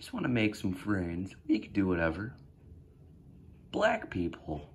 Just want to make some friends. We could do whatever. Black people.